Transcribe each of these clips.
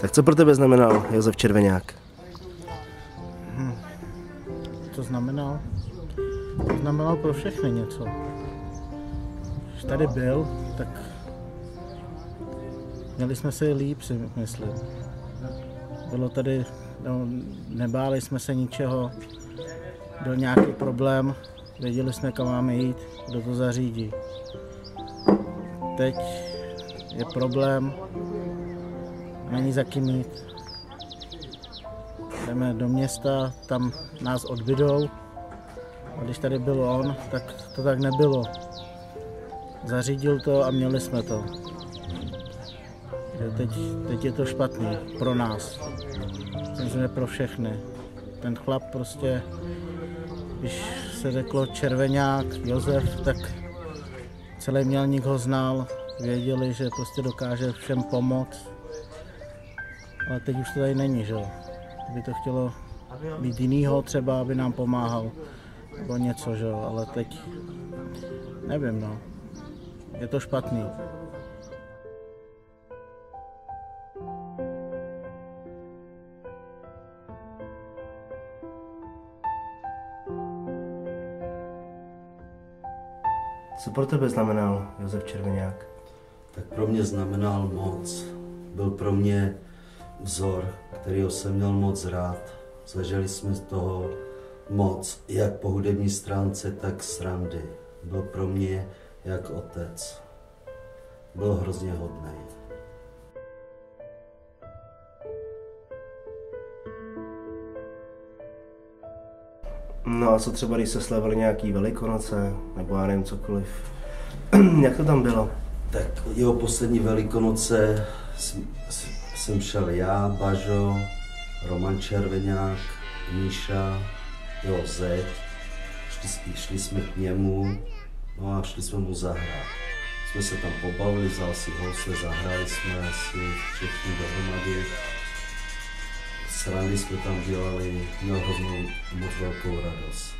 Tak co pro tebe znamenal Josef Červeňák? To znamenalo? To znamenalo pro všechny něco. Když tady byl, tak měli jsme se líp, si myslím. Bylo tady, no, nebáli jsme se ničeho, byl nějaký problém, věděli jsme, kam máme jít, kdo to zařídí. Teď je problém, není za kým jít. Jdeme do města, tam nás odbydou. A když tady byl on, tak to tak nebylo. Zařídil to a měli jsme to. Teď, teď je to špatný pro nás. Myslím, pro všechny. Ten chlap prostě, když se řeklo Červeňák, Josef, tak celý mělník ho znal, věděli, že prostě dokáže všem pomoct. Ale teď už to tady není, že jo. By to chtělo být jinýho třeba, aby nám pomáhal. Nebo něco, že jo. Ale teď nevím, no. Je to špatný. Co pro tebe znamenal Josef Červeňák? tak pro mě znamenal moc. Byl pro mě vzor, kterýho jsem měl moc rád. Zažili jsme z toho moc, jak po hudební stránce, tak srandy. Byl pro mě jak otec. Byl hrozně hodný. No a co třeba, když se slavili nějaký velikonoce, nebo já nevím, cokoliv. Jak to tam bylo? Tak jeho poslední velikonoce jsem, šel já, Bažo, Roman Červeňák, Míša, jeho zeď. Šli, šli jsme k němu, no a šli jsme mu zahrát. Jsme se tam pobavili, vzal si housle, zahráli jsme si všichni dohromady. Srandy jsme tam dělali, měl hroznou moc velkou radost.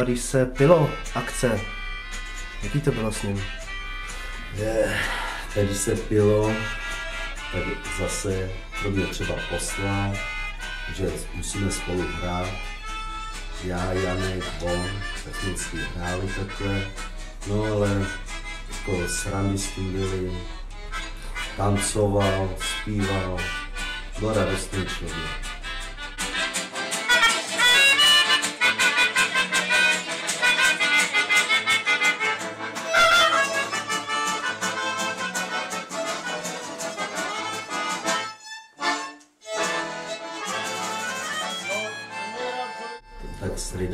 Třeba, když se pilo akce? Jaký to bylo s ním? Teď když se pilo, tak zase pro mě třeba poslal, že musíme spolu hrát. Já, Janek, on, tak jsme si hráli takhle. No ale jako srandy s tím byly. Tancoval, zpíval. Byl radostný člověk.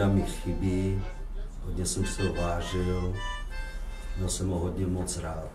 Strida mi chybí, hodně jsem se ho vážil, měl jsem ho hodně moc rád.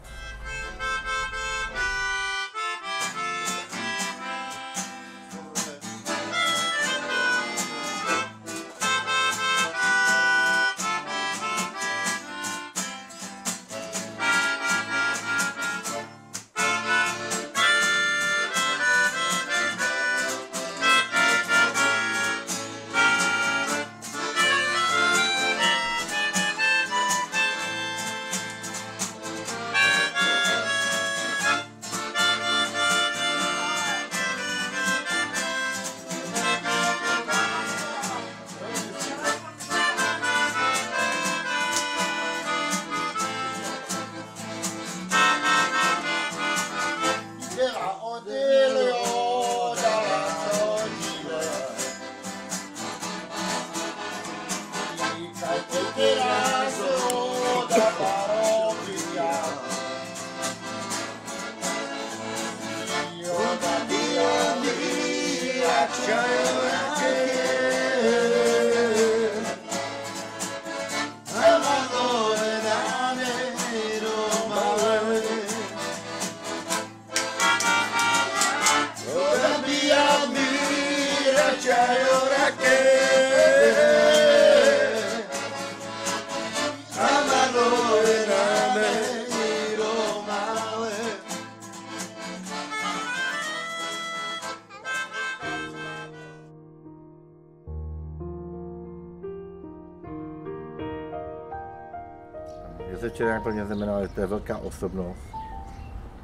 Pro mě znamená, že to je velká osobnost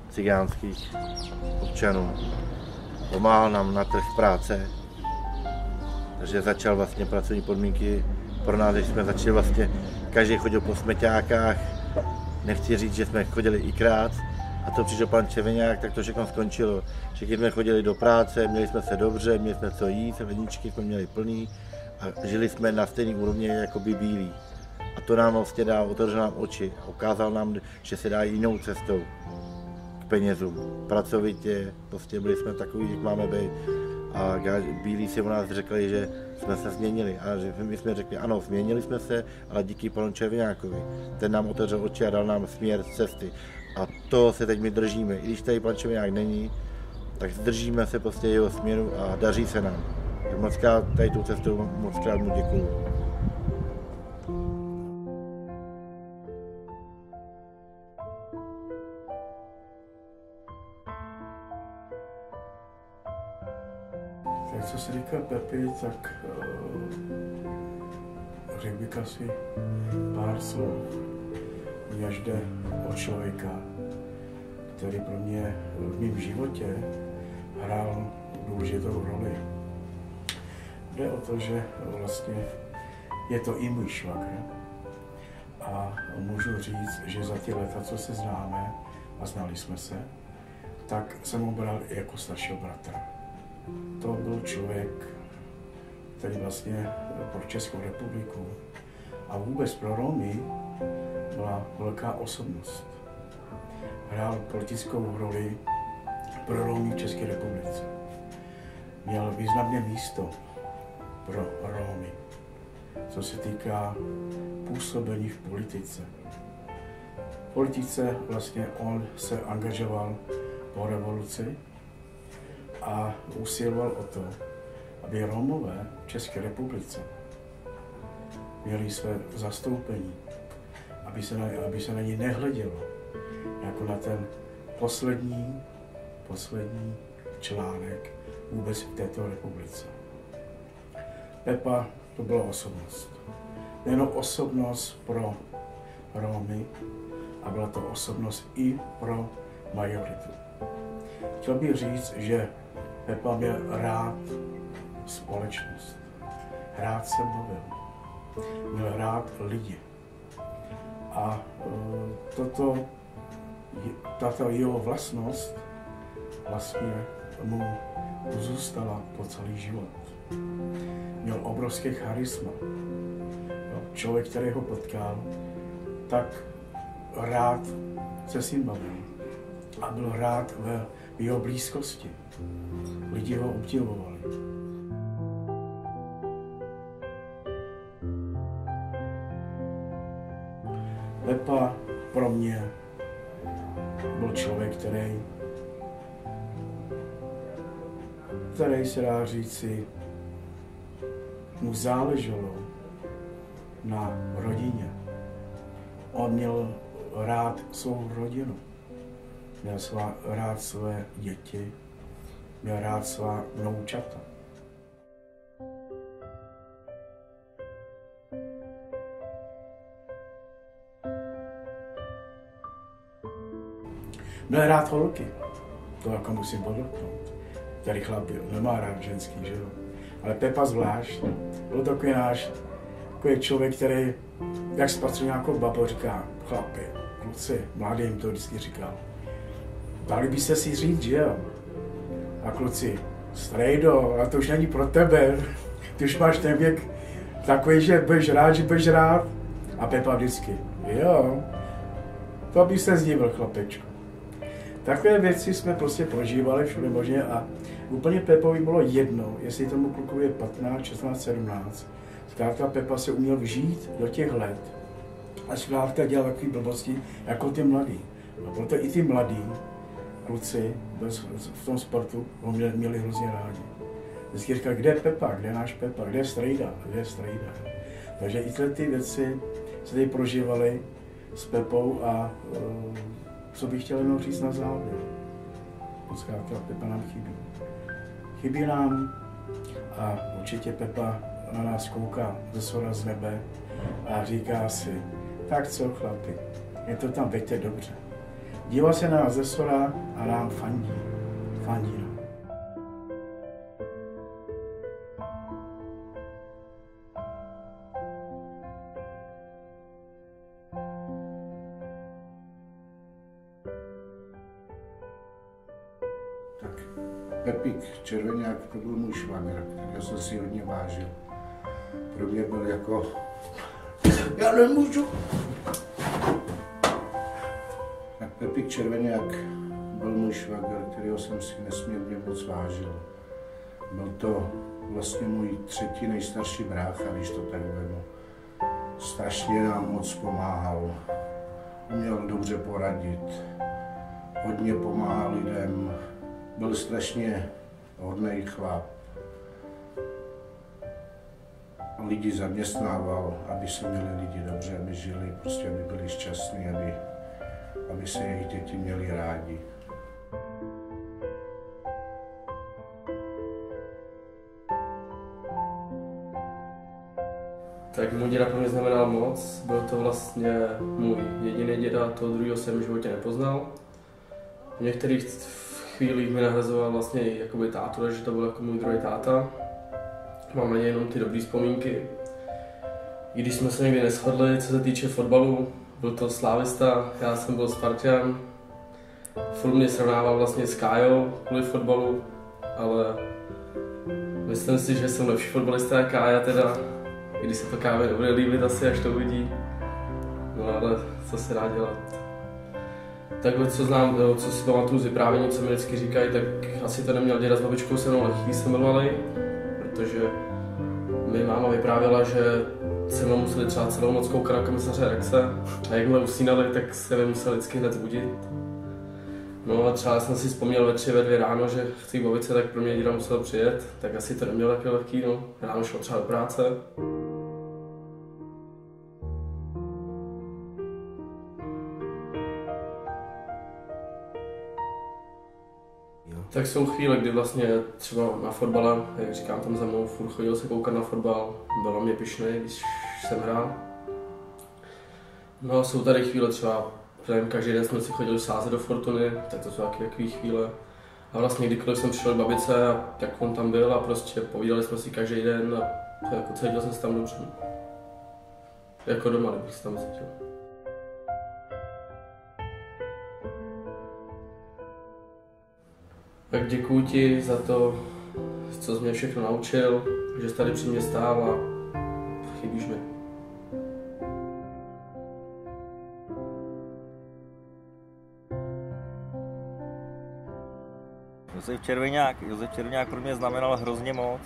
cigánských občanů. Pomáhal nám na trh práce, takže začal vlastně pracovní podmínky pro nás, že jsme začali vlastně, každý chodil po smeťákách, nechci říct, že jsme chodili i krát, a to přišel pan Čeveňák, tak to všechno skončilo. Všichni jsme chodili do práce, měli jsme se dobře, měli jsme co jíst, ledničky jsme měli plný a žili jsme na stejné úrovni jako by bílí. A to nám vlastně dal, otevřel nám oči a ukázal nám, že se dá jinou cestou k penězům. Pracovitě, prostě byli jsme takový, jak máme být. A bílí si o nás řekli, že jsme se změnili. A že my jsme řekli, ano, změnili jsme se, ale díky panu Červeňákovi. Ten nám otevřel oči a dal nám směr cesty. A to se teď my držíme. I když tady pan Červeňák není, tak držíme se prostě jeho směru a daří se nám. Tak moc krát tady tu cestu, moc krát mu děkuju. Co se týká Pepy, tak uh, řekl bych asi pár slov. Mně jde o člověka, který pro mě v mém životě hrál důležitou roli. Jde o to, že vlastně je to i můj švagr. A můžu říct, že za ty leta, co se známe a znali jsme se, tak jsem ho bral jako staršího bratra. To byl člověk, který vlastně pro Českou republiku a vůbec pro Romy byla velká osobnost. Hrál politickou roli pro Romy v České republice. Měl významné místo pro Romy, co se týká působení v politice. V politice vlastně on se angažoval po revoluci a usiloval o to, aby Romové v České republice měli své zastoupení, aby se na, aby se na ně nehledělo jako na ten poslední, poslední článek vůbec v této republice. Pepa to byla osobnost. Nejenom osobnost pro Romy, a byla to osobnost i pro majoritu. Chtěl bych říct, že Pepa měl rád společnost. Rád se bavil. Měl rád lidi. A uh, toto, tato jeho vlastnost vlastně mu zůstala po celý život. Měl obrovské charisma. Člověk, který ho potkal, tak rád se s ním bavil a byl rád v jeho blízkosti. Lidi ho obdivovali. Pepa pro mě byl člověk, který, který se dá říci, mu záleželo na rodině. On měl rád svou rodinu měl svá, rád své děti, měl rád svá vnoučata. Měl rád holky, to jako musím podotknout. Tady chlap nemá rád ženský, že jo. Ale Pepa zvlášť, byl takový náš takový člověk, který, jak spatřil nějakou babu, říká, chlapi, kluci, mladým to vždycky říkal, Dali by se si říct, že jo. A kluci, strejdo, a to už není pro tebe. Ty už máš ten věk takový, že budeš rád, že budeš rád. A Pepa vždycky, jo, to by se zdivil, chlapečku. Takové věci jsme prostě prožívali všude možně a úplně Pepovi bylo jedno, jestli tomu klukovi je 15, 16, 17. Zkrátka Pepa se uměl vžít do těch let a zkrátka dělal takové blbosti jako ty mladí. A proto i ty mladí kluci v tom sportu ho měli, měli hrozně rádi. Vždycky říkal, kde je Pepa, kde je náš Pepa, kde je Strejda, kde je Strejda. Takže i tyhle ty věci se tady prožívaly s Pepou a uh, co bych chtěl jenom říct na závěr. Zkrátka Pepa nám chybí. Chybí nám a určitě Pepa na nás kouká ze svora z nebe a říká si, tak co chlapi, je to tam teď dobře. Dívá se na nás ze a nám fandí. Fandí nám. Tak Pepík Červeňák, to byl můj švagr, kterého jsem si hodně vážil. Pro mě byl jako... Já nemůžu. Pepík Červeňák byl můj švagr, kterého jsem si nesmírně moc vážil. Byl to vlastně můj třetí nejstarší brácha, když to tak vemu. Strašně nám moc pomáhal. Uměl dobře poradit. Hodně pomáhal lidem. Byl strašně hodný chlap. Lidi zaměstnával, aby se měli lidi dobře, aby žili, prostě aby byli šťastní, aby, aby se jejich děti měli rádi. Tak můj děda pro mě znamenal moc. Byl to vlastně můj jediný děda, toho druhého jsem v životě nepoznal. V některých chvílích mi nahrazoval vlastně i jakoby tátu, že to byl jako můj druhý táta. Mám na něj jenom ty dobré vzpomínky. I když jsme se někdy neschodli, co se týče fotbalu, byl to slávista, já jsem byl Spartan. Furt mě srovnával vlastně s Kájou kvůli fotbalu, ale myslím si, že jsem lepší fotbalista jak Kája teda, i když se to Káve nebude líbit asi, až to uvidí. No ale co se dá dělat. Takhle, co znám, co si pamatuju z vyprávění, co mi vždycky říkají, tak asi to neměl děda s babičkou se mnou lehký, se milovali, protože mi máma vyprávěla, že mnou museli třeba celou noc koukat na komisaře Rexe a jakmile usínali, tak se mi museli vždycky hned zbudit. No a třeba jsem si vzpomněl ve tři, ve dvě ráno, že chci k babice, tak pro mě děda musel přijet, tak asi to neměl taky lehký, no. Ráno šel třeba do práce. Tak jsou chvíle, kdy vlastně třeba na fotbale, jak říkám tam za mnou, furt chodil se koukat na fotbal, bylo mě pišný, když jsem hrál. No a jsou tady chvíle třeba, nevím, každý den jsme si chodili sázet do Fortuny, tak to jsou taky takové chvíle. A vlastně kdykoliv jsem přišel k babice, tak on tam byl a prostě povídali jsme si každý den a jako cítil jsem se tam dobře. Jako doma, kdybych se tam cítil. Tak děkuji ti za to, co jsi mě všechno naučil, že jsi tady při mě stál a chybíš mi. Josef Červeňák, Josef Červeňák pro mě znamenal hrozně moc.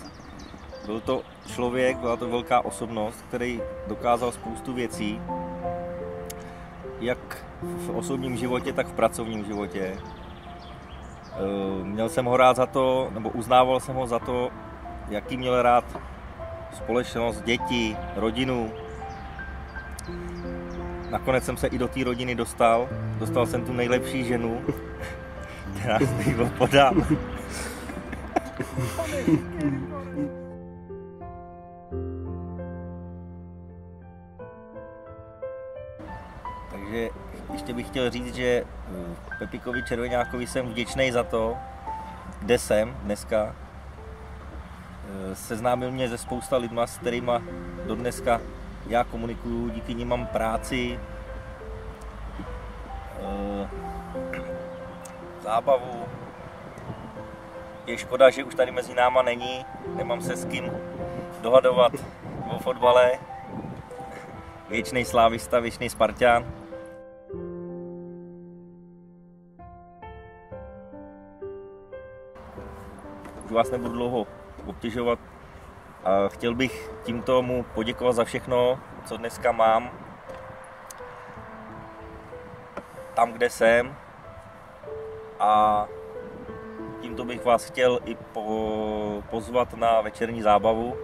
Byl to člověk, byla to velká osobnost, který dokázal spoustu věcí, jak v osobním životě, tak v pracovním životě. Eh, Měl jsem ho rád za to, nebo uznával jsem ho za to, jaký měl rád společnost, děti, rodinu. Nakonec jsem se i do té rodiny dostal. Dostal jsem tu nejlepší ženu, která stojí podám. ještě bych chtěl říct, že eh, Pepikovi Červeňákovi jsem vděčný za to, kde jsem dneska. Eh, Seznámil mě ze spousta lidma, s kterými do dneska já komunikuju, díky nim mám práci, eh, zábavu. Je škoda, že už tady mezi náma není, nemám se s kým dohadovat o fotbale. Věčný slávista, věčný Spartan. Vás nebudu dlouho obtěžovat. A chtěl bych tímto mu poděkovat za všechno, co dneska mám. Tam, kde jsem. A tímto bych vás chtěl i po, pozvat na večerní zábavu,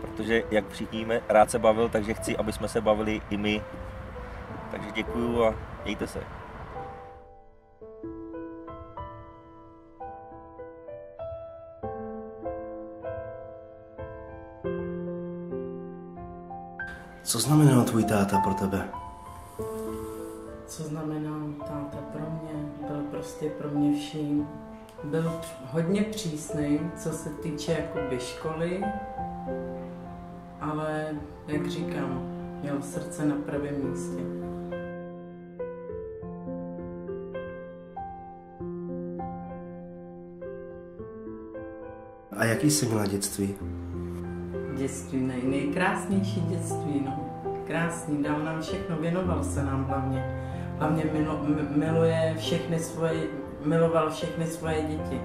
protože jak všichni rád se bavil, takže chci, aby jsme se bavili i my. Takže děkuju a mějte se. Co znamenal tvůj táta pro tebe? co znamenal táta pro mě. Byl prostě pro mě vším. Byl hodně přísný, co se týče jakoby školy, ale jak říkám, měl srdce na pravém místě. A jaký jsi měla dětství? Dětství, nej, nejkrásnější dětství, no. Krásný, dal nám všechno, věnoval se nám hlavně. Hlavně milo, miluje všechny svoje, miloval všechny svoje děti.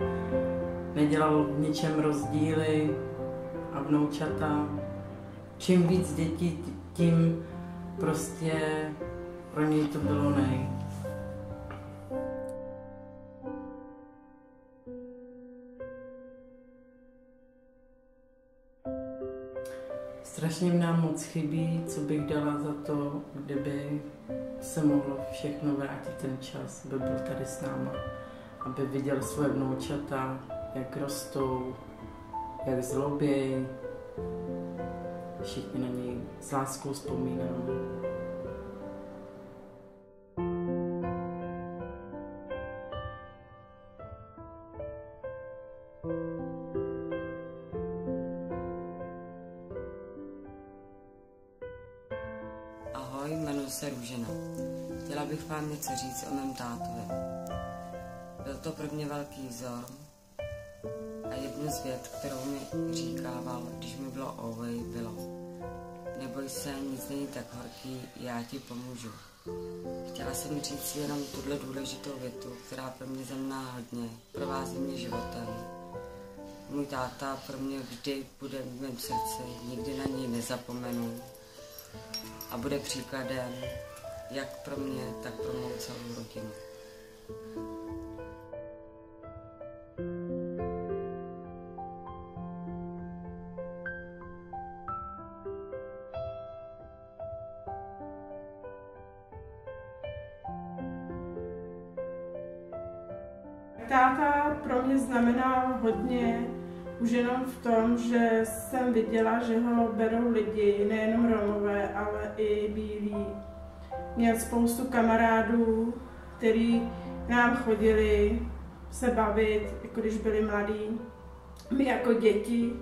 Nedělal v ničem rozdíly a vnoučata. Čím víc dětí, tím prostě pro něj to bylo nej. Strašně nám moc chybí, co bych dala za to, kdyby se mohlo všechno vrátit ten čas, aby byl tady s náma, aby viděl svoje vnoučata, jak rostou, jak zlobějí. Všichni na něj s láskou vzpomínáme. Jmenuji se Růžena. Chtěla bych vám něco říct o mém tátovi. Byl to pro mě velký vzor a jednu z věd, kterou mi říkával, když mi bylo ovej, bylo Neboj se, nic není tak horký, já ti pomůžu. Chtěla jsem říct jenom tuhle důležitou větu, která pro mě znamená hodně, provází mě životem. Můj táta pro mě vždy bude v mém srdci, nikdy na něj nezapomenu a bude příkladem jak pro mě, tak pro mou celou rodinu. Táta pro mě znamenal hodně už jenom v tom, že jsem viděla, že ho berou lidi, nejenom Romové, ale i bílí. Měl spoustu kamarádů, který nám chodili se bavit, jako když byli mladí. My jako děti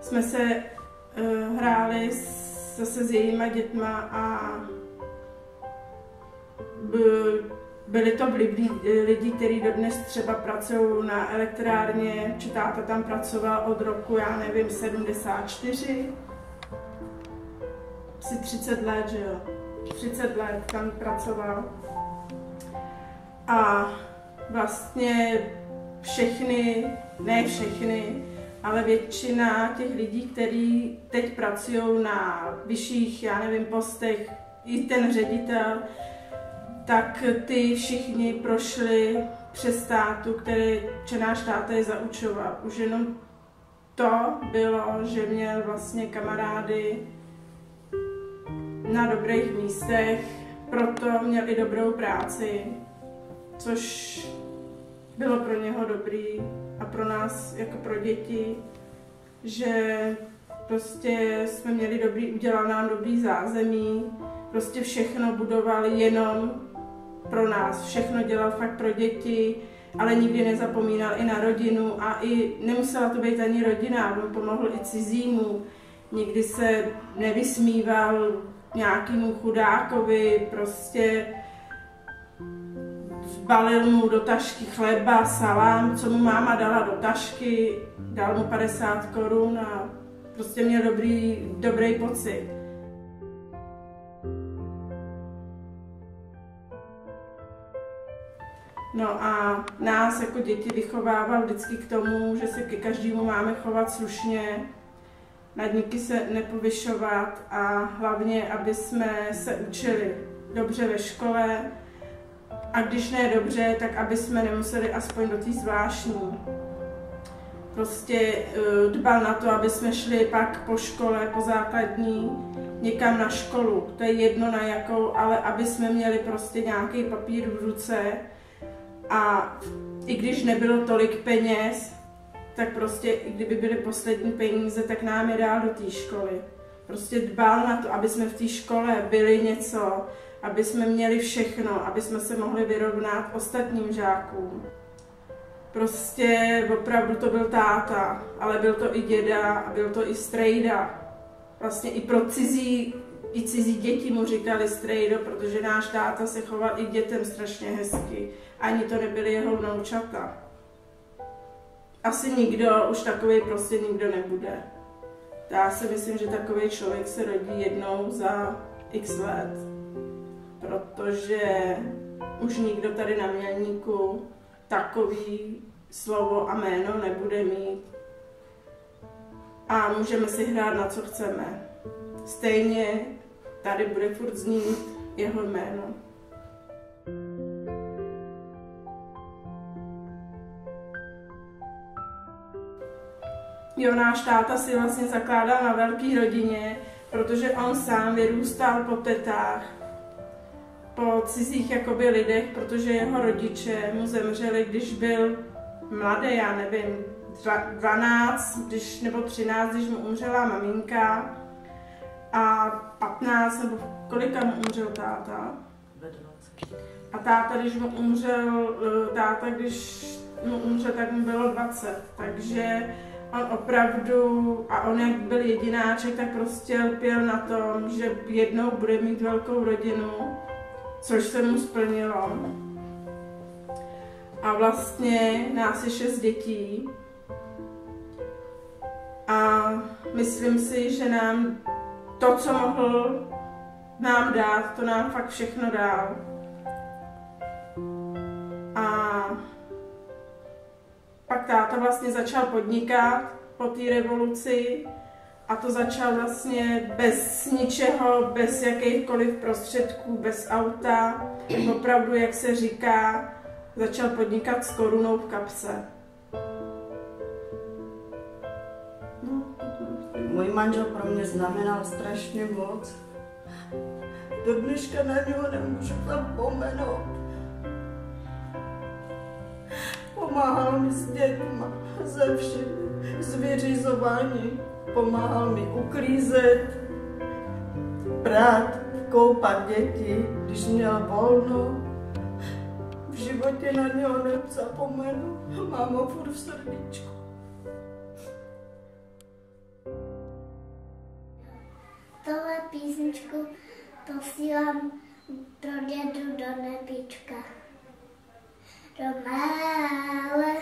jsme se uh, hráli zase s jejíma dětma a byli to vlivní lidi, kteří dodnes třeba pracují na elektrárně, či táta tam pracoval od roku, já nevím, 74. Asi 30 let, že jo? 30 let tam pracoval. A vlastně všechny, ne všechny, ale většina těch lidí, kteří teď pracují na vyšších, já nevím, postech, i ten ředitel, tak ty všichni prošli přes státu, který če náš táta je zaučoval. Už jenom to bylo, že měl vlastně kamarády na dobrých místech, proto měl i dobrou práci, což bylo pro něho dobrý a pro nás jako pro děti, že prostě jsme měli dobrý, udělal nám dobrý zázemí, prostě všechno budovali jenom pro nás. Všechno dělal fakt pro děti, ale nikdy nezapomínal i na rodinu a i nemusela to být ani rodina, on pomohl i cizímu. Nikdy se nevysmíval nějakému chudákovi, prostě balil mu do tašky chleba, salám, co mu máma dala do tašky, dal mu 50 korun a prostě měl dobrý, dobrý pocit. No a nás jako děti vychovával vždycky k tomu, že se ke každému máme chovat slušně, nad niky se nepovyšovat a hlavně, aby jsme se učili dobře ve škole a když ne dobře, tak aby jsme nemuseli aspoň do té zvláštní. Prostě eh, dbal na to, aby jsme šli pak po škole, po základní, někam na školu. To je jedno na jakou, ale aby jsme měli prostě nějaký papír v ruce, a i když nebylo tolik peněz, tak prostě i kdyby byly poslední peníze, tak nám je dál do té školy. prostě dbal na to, aby jsme v té škole byli něco, aby jsme měli všechno, aby jsme se mohli vyrovnat ostatním žákům. Prostě opravdu to byl táta, ale byl to i děda a byl to i strejda. Vlastně i pro cizí, i cizí děti mu říkali strejdo, protože náš táta se choval i dětem strašně hezky. Ani to nebyly jeho vnoučata. Asi nikdo, už takový prostě nikdo nebude. Já si myslím, že takový člověk se rodí jednou za x let, protože už nikdo tady na Mělníku takový slovo a jméno nebude mít. A můžeme si hrát na co chceme. Stejně tady bude furt znít jeho jméno. Jo, náš táta si vlastně zakládal na velké rodině, protože on sám vyrůstal po tetách, po cizích jakoby lidech, protože jeho rodiče mu zemřeli, když byl mladý, já nevím, 12, když, nebo 13, když mu umřela maminka a 15, nebo kolika mu umřel táta? A táta, když mu umřel, eh, táta, když mu umřel, tak mu bylo 20, takže on opravdu, a on jak byl jedináček, tak prostě lpěl na tom, že jednou bude mít velkou rodinu, což se mu splnilo. A vlastně nás je šest dětí. A myslím si, že nám to, co mohl nám dát, to nám fakt všechno dál. Pak táta vlastně začal podnikat po té revoluci a to začal vlastně bez ničeho, bez jakýchkoliv prostředků, bez auta, opravdu, jak se říká, začal podnikat s korunou v kapse. Můj manžel pro mě znamenal strašně moc. Do dneška na něho nemůžu zapomenout. Pomáhal mi s dětma, ze všem, s vyřizováním. Pomáhal mi uklízet, prát, koupat děti, když měl volno. V životě na něho nezapomenu, mám ho furt v srdíčku. Tohle písničku posílám pro dědu do nebička. Do mále,